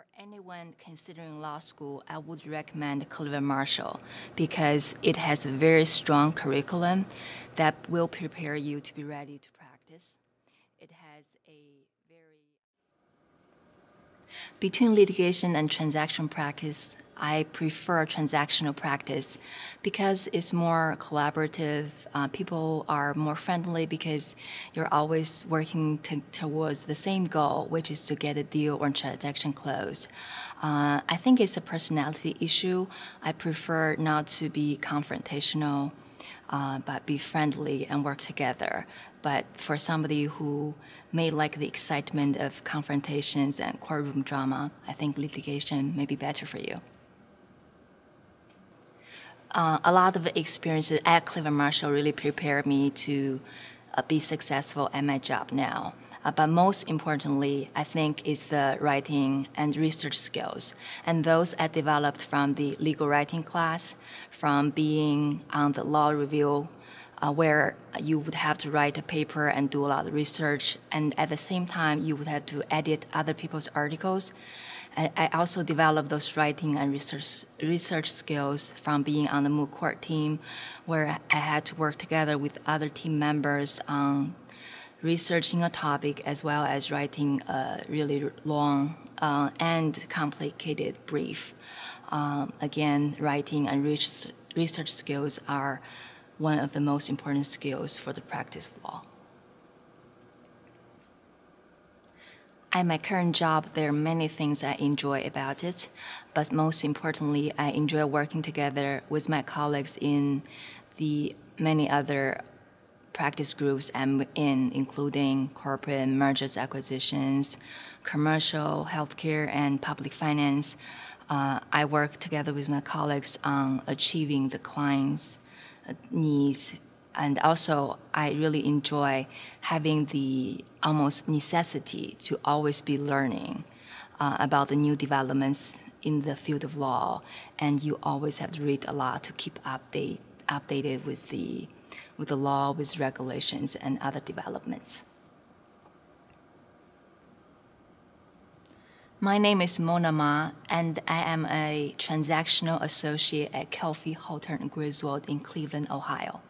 For anyone considering law school, I would recommend Cleveland Marshall because it has a very strong curriculum that will prepare you to be ready to practice. It has a very between litigation and transaction practice, I prefer transactional practice because it's more collaborative. Uh, people are more friendly because you're always working to, towards the same goal, which is to get a deal or transaction closed. Uh, I think it's a personality issue. I prefer not to be confrontational. Uh, but be friendly and work together. But for somebody who may like the excitement of confrontations and courtroom drama, I think litigation may be better for you uh, a lot of experiences at Cleveland Marshall really prepared me to uh, be successful at my job now. Uh, but most importantly, I think is the writing and research skills, and those I developed from the legal writing class, from being on the law review, uh, where you would have to write a paper and do a lot of research, and at the same time you would have to edit other people's articles. I, also developed those writing and research research skills from being on the moot court team, where I had to work together with other team members on researching a topic as well as writing a really long uh, and complicated brief. Um, again, writing and research skills are one of the most important skills for the practice of law. At my current job, there are many things I enjoy about it, but most importantly, I enjoy working together with my colleagues in the many other practice groups I'm in, including corporate mergers, acquisitions, commercial, healthcare, and public finance. Uh, I work together with my colleagues on achieving the client's needs and also I really enjoy having the almost necessity to always be learning uh, about the new developments in the field of law, and you always have to read a lot to keep update updated with the with the law, with regulations, and other developments. My name is Mona Ma, and I am a transactional associate at Calfee Halter and Griswold in Cleveland, Ohio.